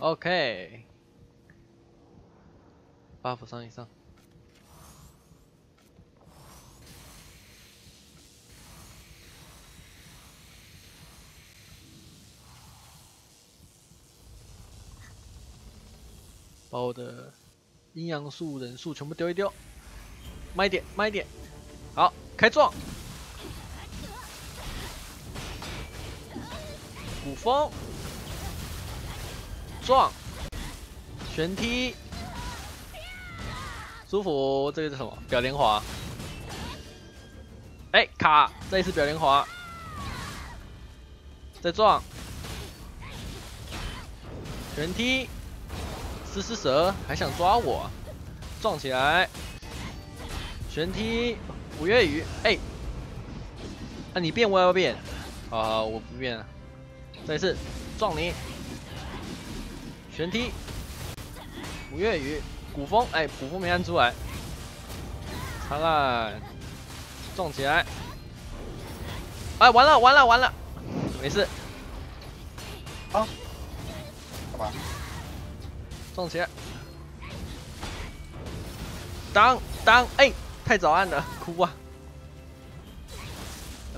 OK。buff 上以上。把我的阴阳术人数全部丢一丢，慢一点，慢一点，好，开撞，古风，撞，旋踢，舒服，这个是什么？表莲华，哎，卡，这一次表莲华，再撞，旋踢。死死蛇还想抓我，撞起来，旋踢五月雨，哎，那你变我要变，啊，我不变了，再一次撞你，旋踢五月雨，古风，哎，古风没按出来，灿烂，撞起来，哎，完了完了完了，没事，啊，干嘛？撞起来，当当，哎，太早按了，哭啊！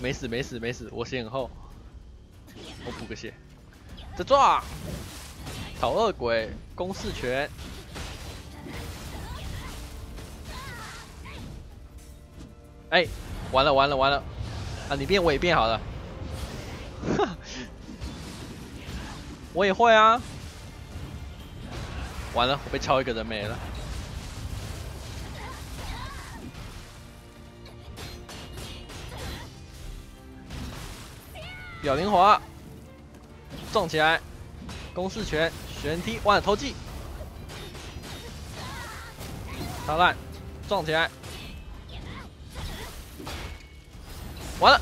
没死没死没死，我血很厚，我补个血，再撞，讨恶鬼，攻势拳，哎，完了完了完了，啊，你变我也变好了，我也会啊。完了，我被敲一个人没了。表灵华，撞起来，攻势拳，旋踢，完了投技，擦烂，撞起来，完了，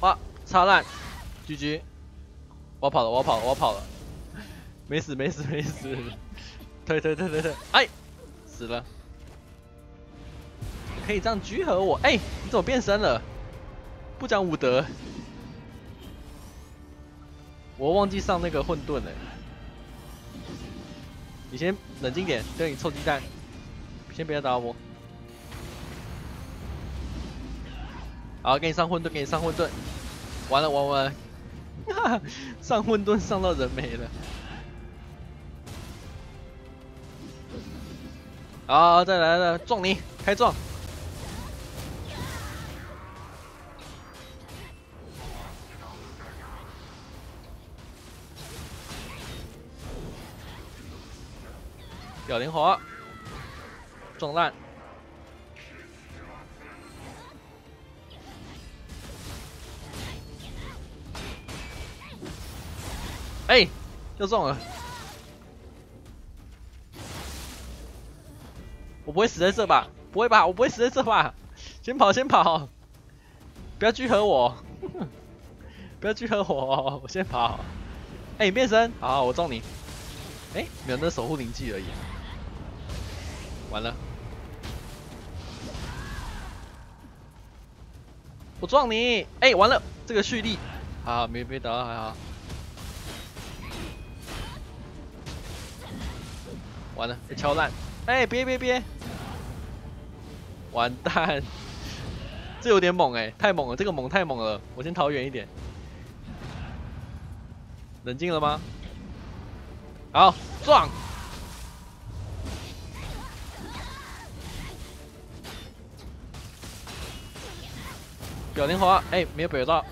哇，擦烂，GG，我跑了，我跑了，我跑了，没死，没死，没死。退退退退退！哎，死了！可以这样聚合我？哎，你怎么变身了？不讲武德！我忘记上那个混沌了。你先冷静点，跟你臭鸡蛋。先不要打我。好，给你上混沌，给你上混沌。完了，完完。上混沌上到人没了。好，再来来，撞你，开撞！表灵活，中烂！哎，又中了！我不会死在这吧？不会吧？我不会死在这吧？先跑，先跑！不要聚合我！不要聚合我！我先跑！哎，变身！好，我中你！哎，没有那守护灵技而已。完了！我撞你！哎，完了！这个蓄力，好，没没打到，还好。完了，被敲烂！哎，别别别！完蛋，这有点猛哎，太猛了，这个猛太猛了，我先逃远一点。冷静了吗？好，撞！表灵华，哎，没有表到，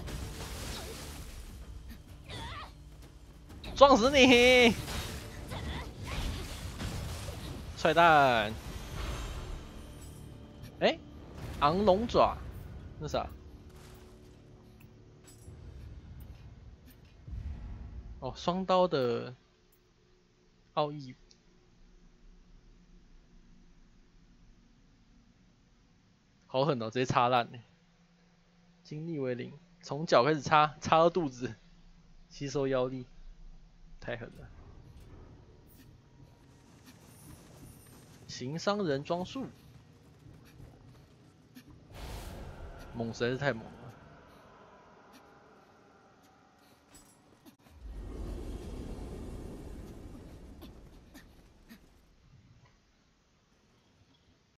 撞死你！踹蛋！哎，昂龙爪，那啥？哦，双刀的奥义，好狠哦，直接插烂！精力为零，从脚开始插，插到肚子，吸收妖力，太狠了！行商人装束。猛实在是太猛了。